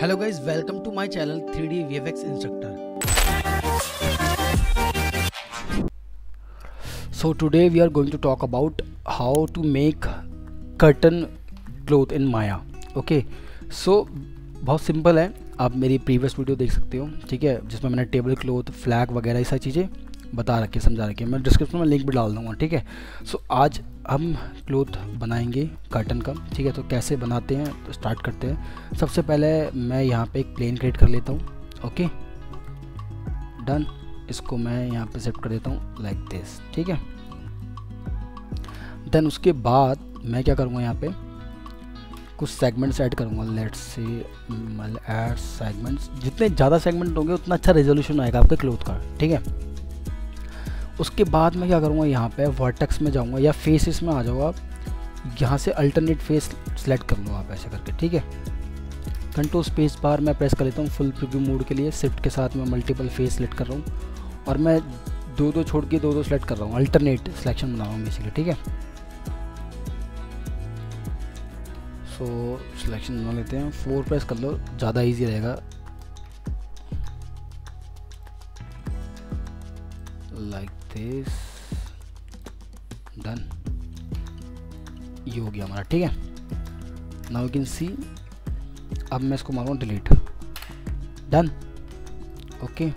Hello guys welcome to my channel three D instructor so today we are going to talk about how to make curtain cloth in Maya okay so बहुत simple है। आप मेरी previous video देख सकते हो, ठीक है? जिसमें मैंने टेबल क्लोथ फ्लैग वगैरह ऐसा चीज़ें बता रखी है, समझा रखी है। मैं डिस्क्रिप्शन में लिंक भी डाल दूँगा, ठीक है? सो आज हम क्लोथ बनाएँगे कर्टन का, ठीक है? तो कैसे बनाते हैं? तो स्टार्ट करते हैं। सबसे पहले मैं यहाँ पे एक प्लेन क्रिएट कर लेता हूँ ओके डन इसको मैं यहाँ पे सेट कर देता हूँ लाइक दिस ठीक है? देन उसके बाद मैं क्या करूँगा यहाँ पे? कुछ सेगमेंट्स ऐड करूँगा लेट्स से ऐड सेगमेंट्स जितने ज़्यादा सेगमेंट होंगे, उतना अच्छा रेजोल्यूशन आएगा आपके क्लोथ का, ठीक है? उसके बाद मैं क्या करूँगा, यहाँ पे वर्टेक्स में जाऊँगा या फेसिस में आ जाओ आप यहाँ से अल्टरनेट फेस सेलेक्ट कर लो आप ऐसे करके, ठीक है? कंट्रोल स्पेस बार मैं प्रेस कर लेता हूँ फुल प्रीव्यू मोड के लिए शिफ्ट के साथ मैं मल्टीपल फेस सेलेक्ट कर रहा हूँ और मैं दो दो छोड़ के दो दो सेलेक्ट कर रहा हूँ अल्टरनेट सिलेक्शन बना रहा हूँ बेसिकली ठीक है? सो सिलेक्शन बना लेते हैं फोर प्रेस कर लो, ज़्यादा ईजी रहेगा। लाइक डन ये हो गया हमारा, ठीक है? नाउ यू कैन सी अब मैं इसको मारूँ डिलीट डन ओके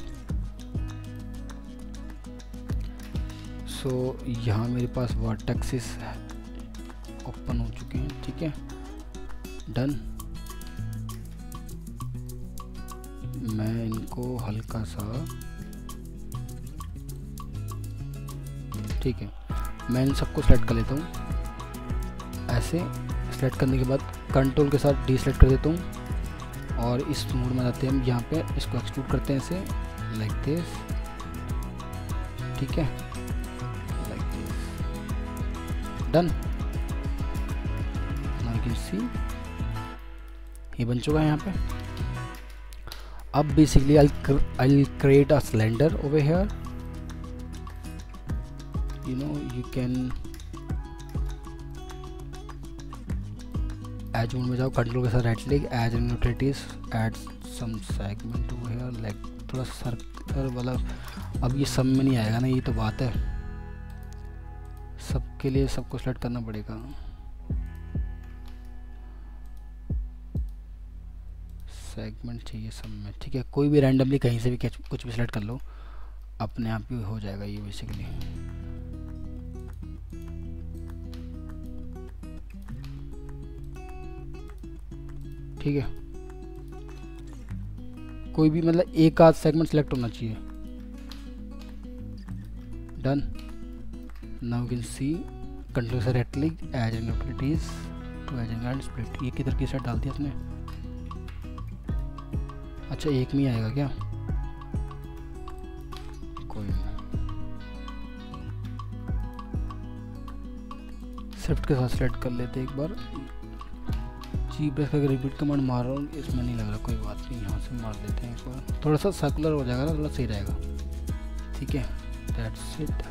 सो यहाँ मेरे पास वर्टेक्सिस ओपन हो चुके हैं, ठीक है? डन मैं इनको हल्का सा ठीक है। मैं इन सबको सेलेक्ट कर लेता हूँ। ऐसे सेलेक्ट करने के बाद कंट्रोल के साथ डी कर देता हूँ। और इस मोड में जाते हैं हम। यहाँ पे इसको एक्सक्लूड करते हैं ऐसे लाइक दिस ठीक है। लाइक दिस डन सी ये बन चुका है यहाँ पे। अब basically I create a cylinder over here you know, you can edge mode में जाओ कंट्रोल के साथ right click edge and utilities add some segment over here like थोड़ा सर्कल वाला। अब ये सब में नहीं आएगा ना, ये तो बात है। सबके लिए सबको सेलेक्ट करना पड़ेगा। सेगमेंट चाहिए सब में। ठीक है, कोई भी रैंडमली कहीं से भी कुछ भी सेलेक्ट कर लो, अपने आप ही हो जाएगा ये बेसिकली ठीक है? कोई भी मतलब एक आध सेगमेंट सेलेक्ट होना चाहिए। Done now can see control से edge and utilities to edge and split ये किधर की साइड डाल दिया आपने अच्छा एक में आएगा क्या? कोई नहीं। शिफ्ट के साथ सेलेक्ट कर लेते एक बार। जी, बस अगर रिपीट कमांड मार रहा हूँ, इसमें नहीं लग रहा कोई बात नहीं, यहाँ से मार देते हैं बार। थोड़ा सा सर्कुलर हो जाएगा ना, थोड़ा सही रहेगा। ठीक है that's it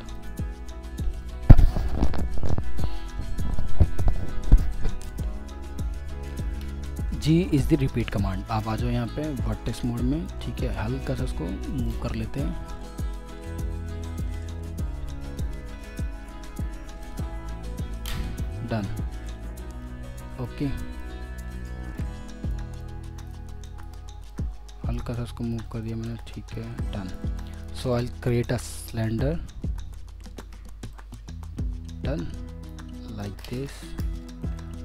G is the repeat command आप आ जाओ यहाँ पे वर्टेक्स मोड में, ठीक है हल्का सा उसको मूव कर लेते हैं। Done okay okay. हल्का सा उसको मूव कर दिया मैंने, ठीक है done so I create a cylinder done like this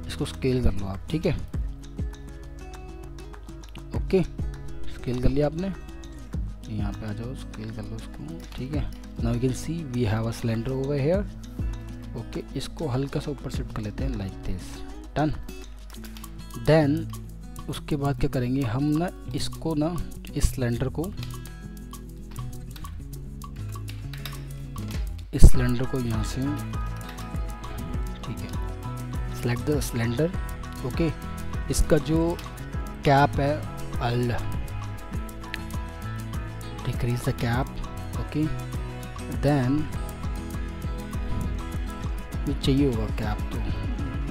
इसको स्केल कर लो आप, ठीक है? ओके स्केल कर लिया आपने? यहाँ पे आ जाओ स्केल कर लो उसको, ठीक है? Now you can see we have a cylinder over here okay इसको हल्का सा ऊपर शिफ्ट कर लेते हैं लाइक दिस डन देन उसके बाद क्या करेंगे, हम ना इसको ना, इस सिलेंडर को, इस सिलेंडर को यहाँ से, ठीक है सेलेक्ट द सिलेंडर ओके इसका जो कैप है I'll decrease the cap okay then चाहिए होगा कैप तो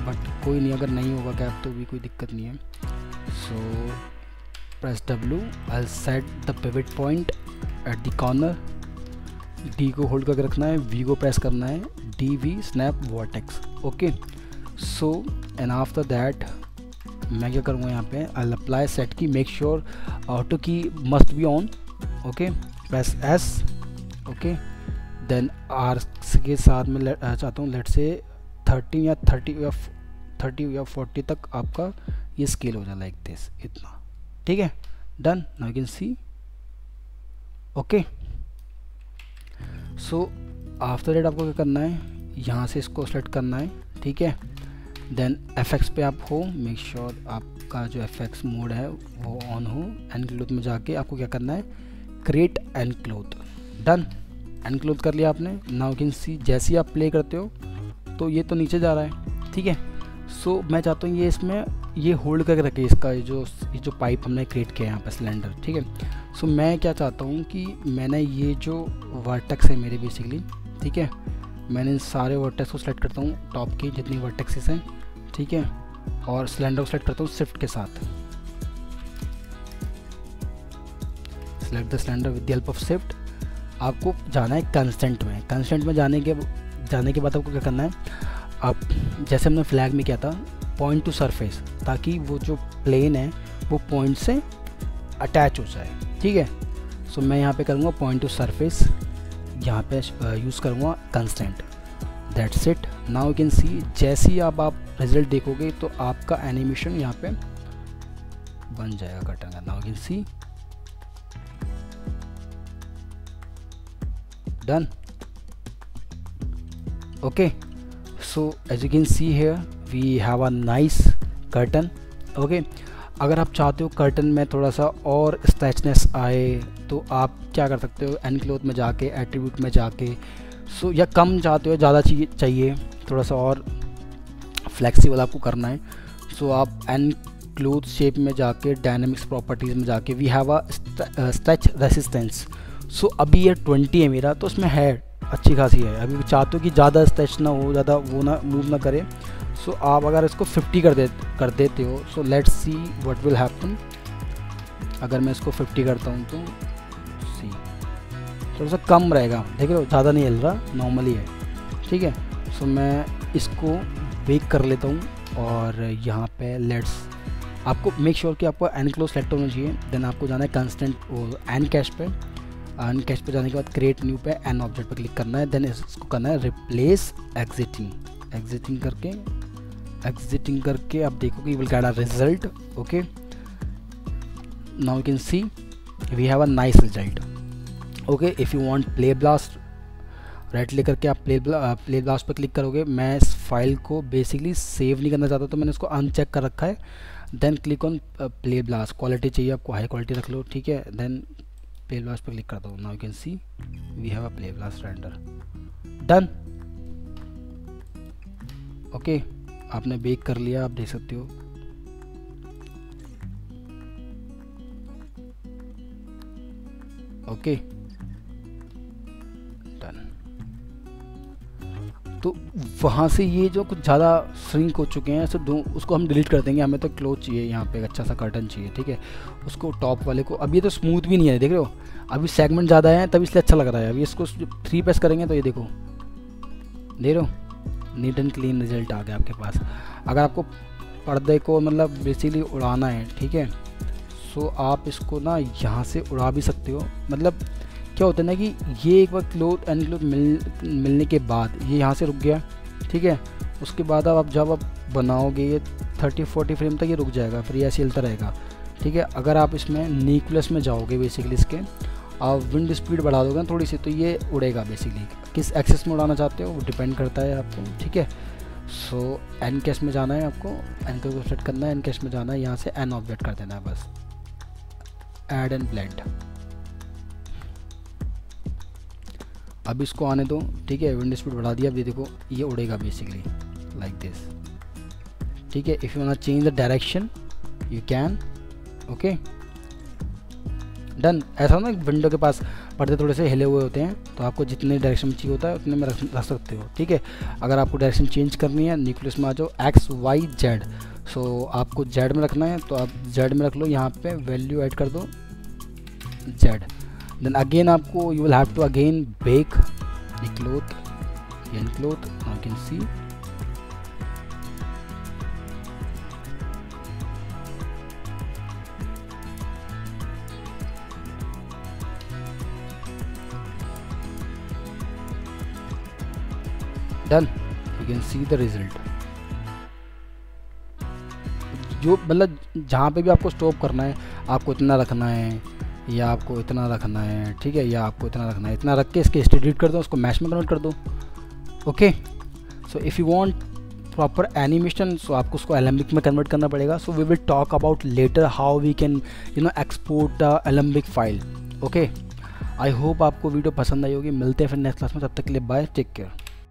बट कोई नहीं, अगर नहीं होगा कैप तो भी कोई दिक्कत नहीं है। So press W. I'll set the pivot point at the corner. D को होल्ड करके रखना है, V प्रेस करना है D V snap vertex okay so and after that मैं क्या करूँगा यहाँ पे? I apply set key make sure auto key must be on okay press S okay then R के साथ में चाहता हूँ लेट से थर्टी या थर्टी या थर्टी या फोर्टी तक आपका ये स्केल हो जाए लाइक दिस इतना। ठीक है? Done now can see okay so after that आपको क्या करना है? यहाँ से इसको सेलेक्ट करना है। ठीक है? देन एफ़ पे आप हो मेक श्योर sure आपका जो एफ़ मोड है वो ऑन हो। एंड क्लोथ में जाके आपको क्या करना है? Create N cloth done N cloth कर लिया आपने। नाउ कैन सी जैसे ही आप प्ले करते हो तो ये तो नीचे जा रहा है। ठीक है? सो so, मैं चाहता हूँ ये इसमें ये होल्ड करके रखे इसका, ये जो ये जो पाइप हमने क्रिएट किया है यहाँ पर सिलेंडर ठीक है? सो मैं क्या चाहता हूँ कि मैंने ये जो वर्टेक्स है मेरे बेसिकली ठीक है? मैंने इन सारे वर्टेक्स को सिलेक्ट करता हूँ टॉप की जितनी वर्टेक्सेस हैं, ठीक है? और सिलेंडर को सिलेक्ट करता हूँ शिफ्ट के साथ। Select the cylinder with the help of shift आपको जाना है कंस्टेंट में। कंस्टेंट में जाने के जाने के बाद आपको क्या करना है? आप, जैसे हमने फ्लैग में किया था पॉइंट टू सरफेस, ताकि वो जो प्लेन है, वो पॉइंट से अटैच हो जाए, ठीक है? सो मैं यहाँ पे करूँगा पॉइंट टू सरफेस, यहाँ पे यूज़ करूँगा constant that's it now you can see जैसे ही आप आप रिज़ल्ट देखोगे तो आपका एनिमेशन यहाँ पे बन जाएगा कटन का. Now can see done okay so as you can see here we have a nice curtain okay अगर आप चाहते हो कर्टन में थोड़ा सा और स्ट्रेचनेस आए तो आप क्या कर सकते हो? एन क्लोथ में जाके एट्रीब्यूट में जाके सो या कम चाहते हो, ज़्यादा चीज़ चाहिए, थोड़ा सा और फ्लेक्सिबल आपको करना है सो आप एन क्लोथ शेप में जाके डायनामिक्स प्रॉपर्टीज़ में जाके we have a stretch resistance so अभी ये ट्वेंटी है मेरा तो उसमें है, अच्छी खासी है। अभी चाहते हो कि ज़्यादा स्ट्रेच ना हो, ज़्यादा वो ना मूव ना करे सो so, आप अगर इसको 50 कर दे कर देते हो so let's see what will happen अगर मैं इसको 50 करता हूँ तो सी थोड़ा सा कम रहेगा। देख रहे ज़्यादा नहीं हिल रहा नॉर्मली है। ठीक है? सो so, मैं इसको बेक कर लेता हूँ और यहाँ पे लेट्स आपको मेक श्योर sure कि आपको एन क्लोज सेलेक्ट होना चाहिए। देन आपको जाना है कंस्टेंट एन कैश पे। एन कैश पे जाने के बाद क्रिएट न्यू पे एन ऑब्जेक्ट पे क्लिक करना है। देन इसको करना है रिप्लेस एग्जिटिंग एग्जिटिंग करके exiting करके आप देखोगे you will get a result, okay? Now you can see we have a nice result, okay? If you want play blast right ले करके आप प्ले प्ले ब्लास्ट पर क्लिक करोगे। मैं इस फ़ाइल को बेसिकली सेव नहीं करना चाहता तो मैंने इसको अनचेक कर रखा है। Then click on play blast quality चाहिए आपको हाई क्वालिटी रख लो, ठीक है? देन प्ले ब्लास्ट पर क्लिक कर दो। Now you can see we have a play blast render done okay आपने बेक कर लिया, आप देख सकते हो। ओके डन तो वहाँ से ये जो कुछ ज़्यादा श्रिंक हो चुके हैं दो, उसको हम डिलीट कर देंगे। हमें तो क्लोथ चाहिए यहाँ पे अच्छा सा कर्टन चाहिए, ठीक है? उसको टॉप वाले को, अब ये तो स्मूथ भी नहीं है, देख रहे हो? अभी सेगमेंट ज़्यादा है, तब इसलिए अच्छा लग रहा है। अभी इसको थ्री प्रेस करेंगे तो ये देखो, देख रहे हो? नीट एंड क्लीन रिज़ल्ट आ गया आपके पास। अगर आपको पर्दे को मतलब बेसिकली उड़ाना है, ठीक है सो आप इसको ना यहाँ से उड़ा भी सकते हो। मतलब क्या होता है ना कि ये एक बार क्लोथ एंड क्लोथ मिल, मिलने के बाद ये यहाँ से रुक गया, ठीक है, उसके बाद आप जब आप बनाओगे ये थर्टी फोर्टी फ्रेम तक ये रुक जाएगा, फिर ऐसे हिलता रहेगा, ठीक है। अगर आप इसमें न्यूक्लियस में जाओगे बेसिकली इसके आप विंड स्पीड बढ़ा दोगे ना थोड़ी सी तो ये उड़ेगा बेसिकली किस एक्सेस में उड़ाना चाहते हो वो डिपेंड करता है आपको, ठीक है? सो एन कैश में जाना है आपको एन को सेट करना है एन कैश में जाना है, यहाँ से एन ऑब्जेक्ट कर देना है बस। एड एंड ब्लेंड अब इसको आने दो, ठीक है? विंड स्पीड बढ़ा दिया अभी देखो, ये उड़ेगा बेसिकली लाइक दिस ठीक है? If you want change the direction you can okay done. ऐसा ना विंडो के पास पर्दे थोड़े से हिले हुए होते हैं तो आपको जितने डायरेक्शन में चाहिए होता है, उतने में रख रख सकते हो, ठीक है? अगर आपको डायरेक्शन चेंज करनी है न्यूक्लियस में आ जाओ एक्स वाई जेड सो आपको जेड में रखना है तो आप जेड में रख लो, यहाँ पे वैल्यू ऐड कर दो जेड देन अगेन आपको you will have to again bake a cloth n cloth now you done you can see the result. जो मतलब जहाँ पे भी आपको स्टॉप करना है, आपको इतना रखना है, या आपको इतना रखना है, ठीक है, या आपको इतना रखना है, इतना रख के इसके डिलीट कर दो, उसको मैच में कन्वर्ट कर दो okay so if you want proper animation so आपको उसको एलम्बिक में कन्वर्ट करना पड़ेगा। So we will talk about later how we can you know export the Alembic file okay I hope आपको वीडियो पसंद आई होगी। मिलते हैं फिर नेक्स्ट क्लास में, तब तक के लिए बाय टेक केयर